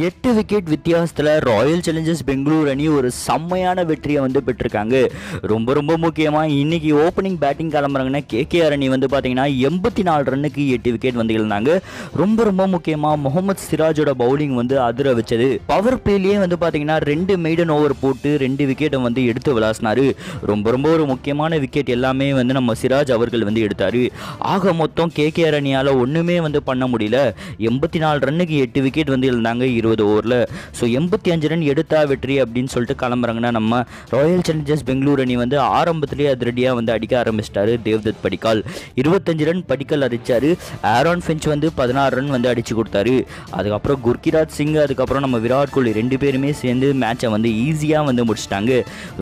எட்டு விக்கெட் வித்தியாசத்தில் Royal Challengers Bangalore அணி ஒரு செம்மையான வெற்றியை வந்து பெற்றிருக்காங்க. ரொம்ப ரொம்ப முக்கியமாக இன்னைக்கு ஓப்பனிங் பேட்டிங் கிளம்புறாங்கன்னா கேகேஆர் அணி வந்து பார்த்தீங்கன்னா எண்பத்தி நாலு ரன்னுக்கு எட்டு விக்கெட் வந்து இருந்தாங்க ரொம்ப ரொம்ப முக்கியமாக முகமது சிராஜோட பவுலிங் வந்து அதிர வச்சது. பவர் பிளேலேயே வந்து பார்த்தீங்கன்னா ரெண்டு மெய்டன் ஓவர் போட்டு ரெண்டு விக்கெட்டை வந்து எடுத்து விளாசினாரு. ரொம்ப ரொம்ப ஒரு முக்கியமான விக்கெட் எல்லாமே வந்து நம்ம சிராஜ் அவர்கள் வந்து எடுத்தார். ஆக மொத்தம் கேகேஆர் அணியால் ஒன்றுமே வந்து பண்ண முடியல. எண்பத்தி நாலு ரன்னுக்கு எட்டு விக்கெட் வந்து இருந்தாங்க இருபது ஓவரில். ஸோ எண்பத்தி அஞ்சு ரன் எடுத்தா வெற்றி அப்படின்னு சொல்லிட்டு கிளம்புறாங்கன்னா நம்ம ராயல் சேலஞ்சர்ஸ் பெங்களூர் அணி வந்து ஆரம்பத்திலேயே அதிரடியாக வந்து அடிக்க ஆரம்பிச்சிட்டாரு தேவ்தத் படிக்கால். இருபத்தஞ்சு ரன் படிக்கல் அடித்தார் ஆரான் ஃபின்ச் வந்து பதினாறு ரன் வந்து அடித்து கொடுத்தாரு. அதுக்கப்புறம் குர்கிராஜ் சிங் அதுக்கப்புறம் நம்ம விராட் கோலி ரெண்டு பேருமே சேர்ந்து மேட்சை வந்து ஈஸியாக வந்து முடிச்சிட்டாங்க.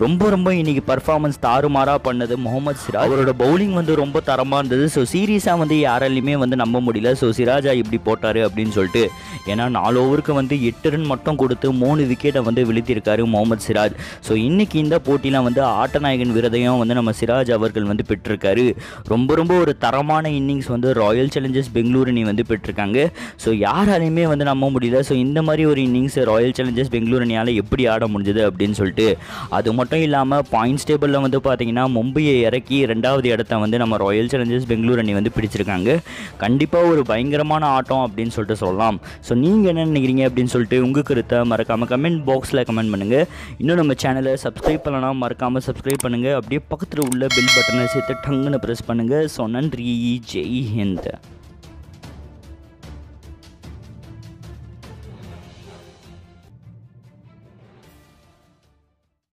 ரொம்ப ரொம்ப இன்னைக்கு பர்ஃபார்மன்ஸ் தாறுமாறாக பண்ணது முகமது சிராஜ். அவரோட பவுலிங் வந்து ரொம்ப தரமாக இருந்தது. ஸோ சீரியஸாக வந்து யாராலையுமே வந்து நம்ப முடியல. ஸோ சிராஜா இப்படி போட்டார் அப்படின்னு சொல்லிட்டு ஏன்னா நாலு ஓவருக்கு வந்து எட்டு ரன் மட்டும் கொடுத்து மூணு விக்கெட்டை வந்து வீழ்த்தியிருக்காரு முகமது சிராஜ். ஸோ இன்னைக்கு இந்த போட்டியில் வந்து ஆட்டநாயகன் விரதையும் வந்து நம்ம சிராஜ் அவர்கள் வந்து பெற்றிருக்காரு. ரொம்ப ரொம்ப ஒரு தரமான இன்னிங்ஸ் வந்து ராயல் சேலஞ்சர்ஸ் பெங்களூர் அணி வந்து பெற்றிருக்காங்க. ஸோ யாராலையுமே வந்து நம்ப முடியல. ஸோ இந்த மாதிரி ஒரு இன்னிங்ஸ் ராயல் சேலஞ்சர்ஸ் பெங்களூர் அணியால் எப்படி ஆட முடிஞ்சது அப்படின்னு சொல்லிட்டு அது மட்டும் இல்லாமல் பாயிண்ட்ஸ் டேபிளில் வந்து பார்த்தீங்கன்னா மும்பையை இறக்கி ரெண்டாவது இடத்த வந்து நம்ம ராயல் சேலஞ்சர்ஸ் பெங்களூர் அணி வந்து பிடிச்சிருக்காங்க. கண்டிப்பாக ஒரு பயங்கரமான ஆட்டம் அப்படின்னு சொல்லிட்டு சொல்லலாம். ஸோ நீங்கள் என்ன நினைக்கிறீங்க அப்படின்னு சொல்லிட்டு உங்கள் கருத்தை மறக்காமல் கமெண்ட் பாக்ஸில் கமெண்ட் பண்ணுங்கள் இன்னும் நம்ம சேனலை சப்ஸ்கிரைப் பண்ணலாம் மறக்காமல் சப்ஸ்கிரைப் பண்ணுங்கள் அப்படியே பக்கத்தில் உள்ள பெல் பட்டனை சேர்த்து டங்குன்னு ப்ரெஸ் பண்ணுங்கள் ஸோ நன்றி. ஜெய் ஹிந்த்.